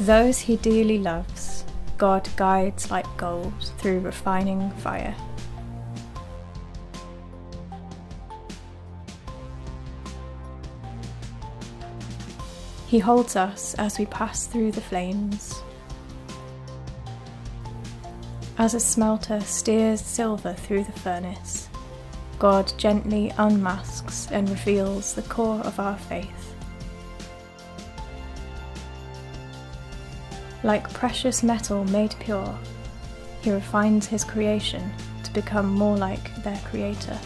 Those he dearly loves, God guides like gold through refining fire. He holds us as we pass through the flames. As a smelter steers silver through the furnace, God gently unmasks and reveals the core of our faith. Like precious metal made pure, he refines his creation to become more like their creator.